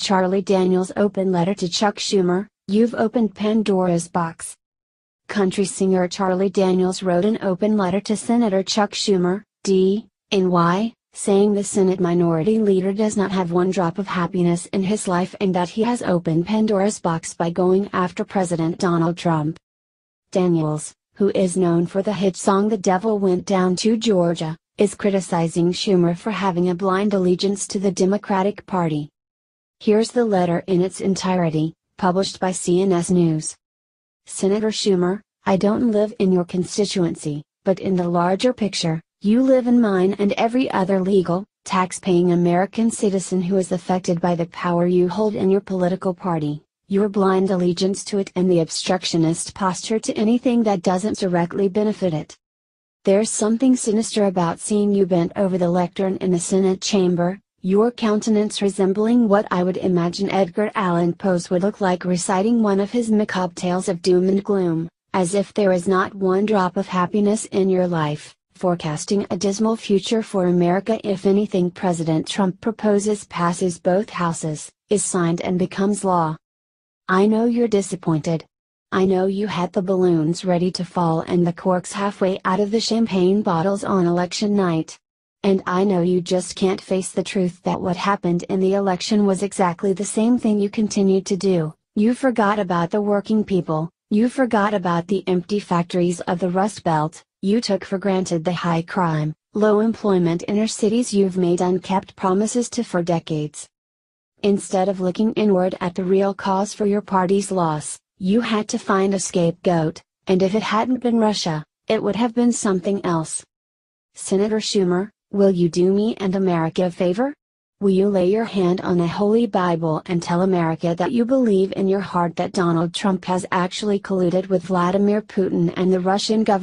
Charlie Daniels open letter to Chuck Schumer, you've opened Pandora's box. Country singer Charlie Daniels wrote an open letter to Senator Chuck Schumer, D. NY, saying the Senate Minority Leader does not have one drop of happiness in his life and that he has opened Pandora's box by going after President Donald Trump. Daniels, who is known for the hit song The Devil Went Down to Georgia, is criticizing Schumer for having a blind allegiance to the Democratic Party. Here's the letter in its entirety, published by CNS News. Senator Schumer, I don't live in your constituency, but in the larger picture, you live in mine and every other legal, tax-paying American citizen who is affected by the power you hold in your political party, your blind allegiance to it and the obstructionist posture to anything that doesn't directly benefit it. There's something sinister about seeing you bent over the lectern in the Senate chamber, your countenance resembling what I would imagine Edgar Allan Poe's would look like reciting one of his macabre tales of doom and gloom, as if there is not one drop of happiness in your life, forecasting a dismal future for America if anything President Trump proposes passes both houses, is signed and becomes law. I know you're disappointed, I know you had the balloons ready to fall and the corks halfway out of the champagne bottles on election night. And I know you just can't face the truth that what happened in the election was exactly the same thing you continued to do. You forgot about the working people, you forgot about the empty factories of the Rust Belt, you took for granted the high crime, low employment inner cities you've made unkept promises to for decades. Instead of looking inward at the real cause for your party's loss, you had to find a scapegoat, and if it hadn't been Russia, it would have been something else. Senator Schumer, will you do me and America a favor? Will you lay your hand on the Holy Bible and tell America that you believe in your heart that Donald Trump has actually colluded with Vladimir Putin and the Russian government?